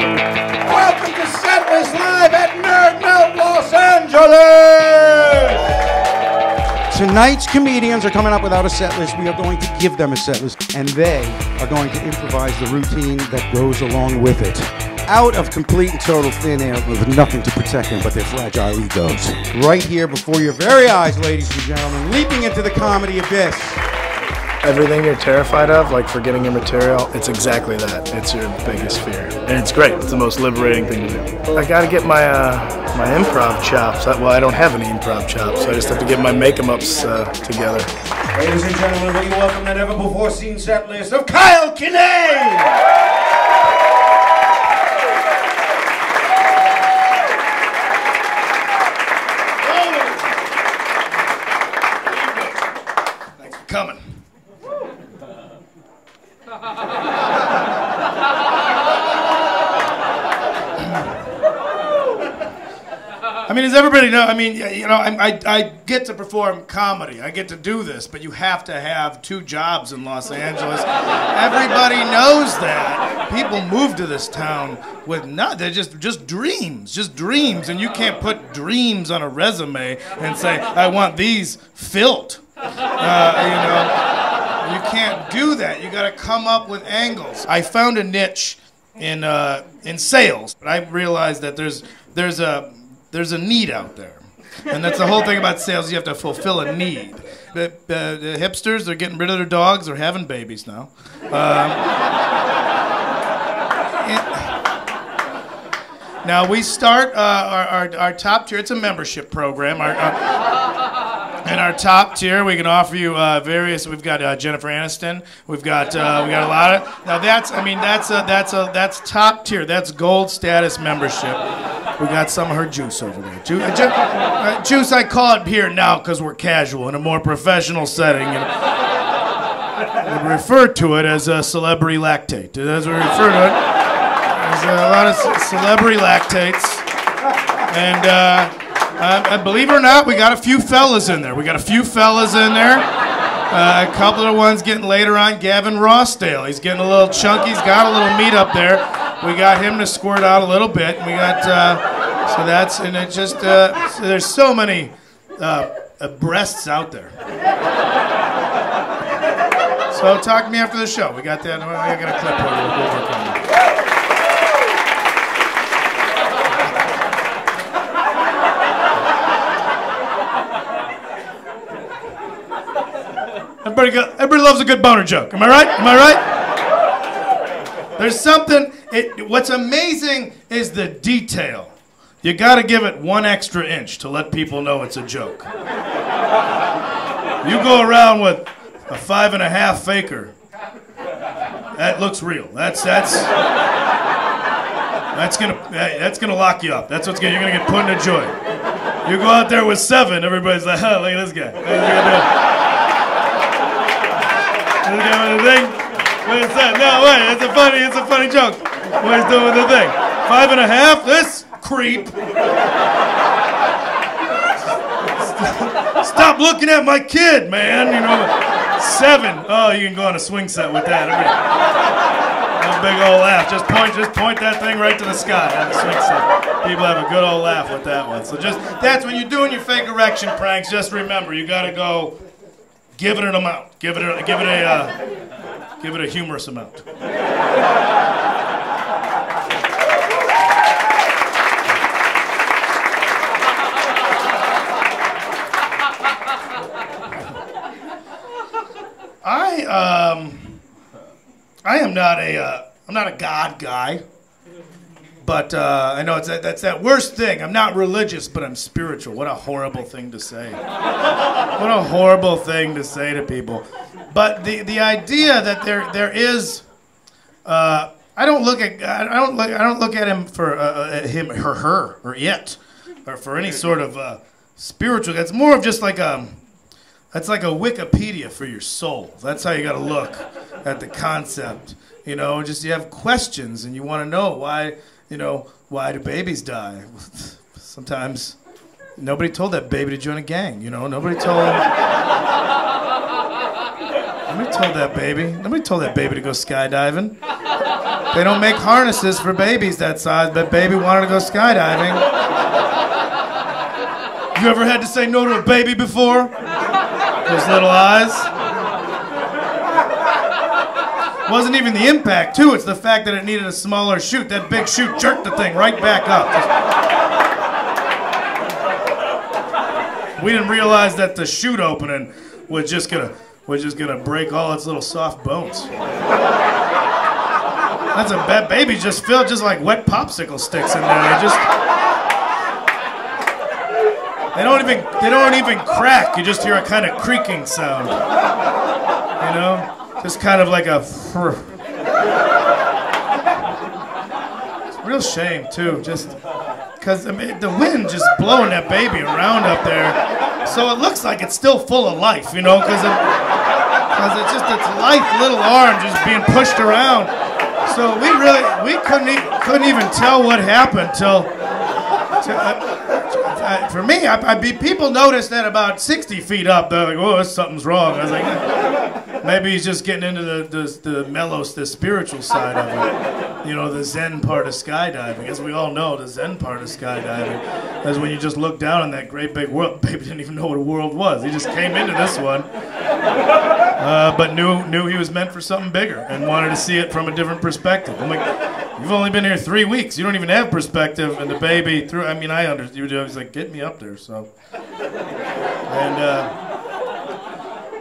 Welcome to Set List Live at Nerd Melt Los Angeles! Tonight's comedians are coming up without a set list. We are going to give them a set list, and they are going to improvise the routine that goes along with it. Out of complete and total thin air with nothing to protect them but their fragile egos. Right here before your very eyes, ladies and gentlemen, leaping into the comedy abyss. Everything you're terrified of, like forgetting your material, it's exactly that. It's your biggest fear, and it's great. It's the most liberating thing to do. I got to get my uh, my improv chops. Well, I don't have any improv chops, so I just have to get my make ups uh, together. Ladies and gentlemen, will you welcome that ever before seen set list of Kyle Kinane! Thanks for coming. I mean, does everybody know? I mean, you know, I, I, I get to perform comedy. I get to do this, but you have to have two jobs in Los Angeles. Everybody knows that. People move to this town with not, they're just, just dreams, just dreams. And you can't put dreams on a resume and say, I want these filled. Uh, you know, you can't do that. You got to come up with angles. I found a niche in uh, in sales, but I realized that there's there's a there's a need out there, and that's the whole thing about sales. You have to fulfill a need. The, uh, the hipsters they're getting rid of their dogs. They're having babies now. Um, now we start uh, our, our, our top tier. It's a membership program. Our, in our top tier, we can offer you uh, various. We've got uh, Jennifer Aniston. We've got uh, we got a lot of. Now that's I mean that's a that's a that's top tier. That's gold status membership. We got some of her juice over there. Ju- uh, ju- uh, juice, I call it here now because we're casual in a more professional setting. And we refer to it as a celebrity lactate. As we refer to it, there's a lot of celebrity lactates. And uh, uh, believe it or not, we got a few fellas in there. We got a few fellas in there. Uh, a couple of the ones getting later on. Gavin Rossdale, he's getting a little chunky. He's got a little meat up there. We got him to squirt out a little bit. We got uh, so that's and it just uh, so there's so many uh, breasts out there. So talk to me after the show. We got that. I got a clip. We'll Everybody, go, everybody loves a good boner joke. Am I right? Am I right? There's something. It, what's amazing is the detail. You got to give it one extra inch to let people know it's a joke. You go around with a five and a half faker. That looks real. That's that's that's gonna that's gonna lock you up. That's what's gonna you're gonna get put in a joint. You go out there with seven, everybody's like, oh, look at this guy. Look at the thing. What is that? No, wait, it's a funny, it's a funny joke. What he's doing the thing. Five and a half? This creep. Stop looking at my kid, man. You know, seven. Oh, you can go on a swing set with that. A big old laugh. Just point, just point that thing right to the sky on the swing set. People have a good old laugh with that one. So just that's when you're doing your fake erection pranks. Just remember, you got to go. Give it an amount. Give it a, give it a, uh, give it a humorous amount. I um, I am not a, uh, I'm not a God guy, but uh, I know it's that, that's that worst thing. I'm not religious, but I'm spiritual. What a horrible thing to say. What a horrible thing to say to people. But the the idea that there there is, uh, I don't look at I don't look I don't look at him for uh, uh, at him or her or it, or for any sort of uh, spiritual. It's more of just like a that's like a Wikipedia for your soul. That's how you got to look at the concept. You know, just you have questions and you want to know why. You know, why do babies die? Sometimes nobody told that baby to join a gang. You know, nobody told. Nobody told that baby. Nobody told that baby to go skydiving. They don't make harnesses for babies that size, but baby wanted to go skydiving. You ever had to say no to a baby before? Those little eyes. Wasn't even the impact, too. It's the fact that it needed a smaller chute. That big chute jerked the thing right back up. We didn't realize that the chute opening was just gonna was just gonna break all its little soft bones. That's a bad baby just filled just like wet popsicle sticks in there. They just they don't even they don't even crack. You just hear a kind of creaking sound. You know? Just kind of like a real shame too, just because I mean, the wind just blowing that baby around up there. So it looks like it's still full of life, you know, because it, cause it's just its light little arm just being pushed around. So we really we couldn't e- couldn't even tell what happened till. for me, I, be, people noticed that about 60 feet up, they're like, "Oh, something's wrong." I was like, maybe he's just getting into the the, the mellows, the spiritual side of it. You know, the Zen part of skydiving. As we all know, the Zen part of skydiving is when you just look down on that great big world. Baby didn't even know what a world was. He just came into this one, uh, but knew knew he was meant for something bigger and wanted to see it from a different perspective. I'm like, you've only been here three weeks. You don't even have perspective. And the baby threw. I mean, I understood. He was like, get me up there. So, and. Uh,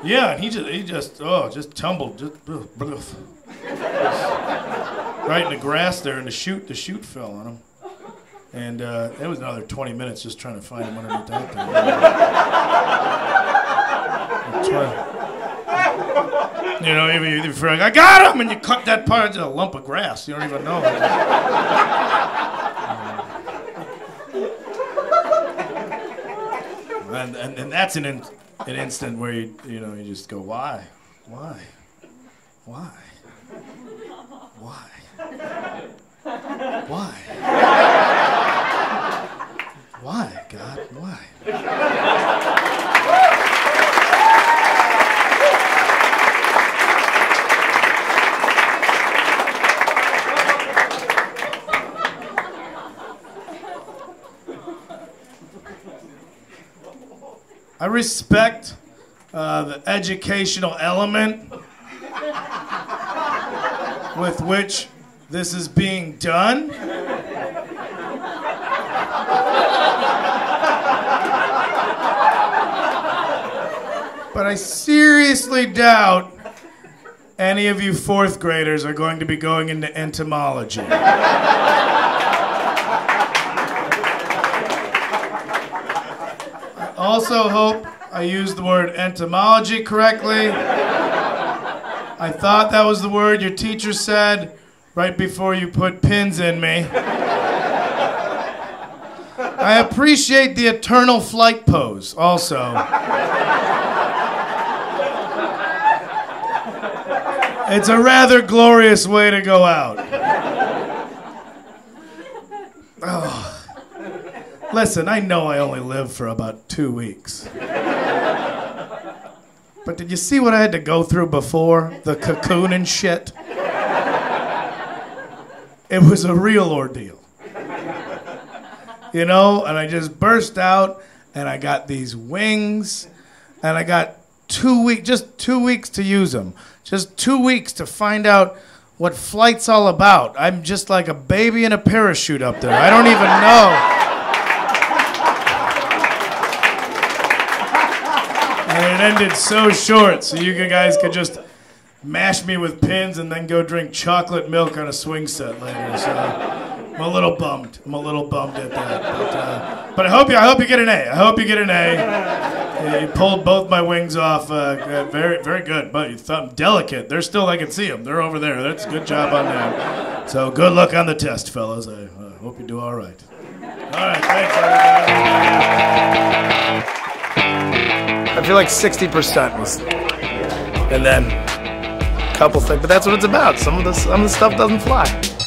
yeah, and he just he just oh just tumbled just, ugh, ugh. right in the grass there, and the chute the chute fell on him, and uh, it was another 20 minutes just trying to find him underneath that thing. You know, if you're like, I got him, and you cut that part, it's a lump of grass. You don't even know. and, and, and that's an in, an instant where you you know you just go why? Why? Why? Why? Why? Why God? Why respect uh, the educational element with which this is being done. But I seriously doubt any of you fourth graders are going to be going into entomology. Also hope I used the word entomology correctly. I thought that was the word your teacher said right before you put pins in me. I appreciate the eternal flight pose also. It's a rather glorious way to go out. Listen, I know I only live for about two weeks. But did you see what I had to go through before? The cocoon and shit? It was a real ordeal. You know, and I just burst out and I got these wings and I got two weeks, just two weeks to use them. Just two weeks to find out what flight's all about. I'm just like a baby in a parachute up there. I don't even know. And it ended so short, so you guys could just mash me with pins and then go drink chocolate milk on a swing set later. So I'm a little bummed. I'm a little bummed at that. But, uh, but I hope you. I hope you get an A. I hope you get an A. You pulled both my wings off. Uh, very, very good. But you delicate. They're still. I can see them. They're over there. That's a good job on that. So good luck on the test, fellas. I uh, hope you do all right. All right. Thanks, everybody. Feel like 60% was, and then a couple things, but that's what it's about. Some of the some of the stuff doesn't fly.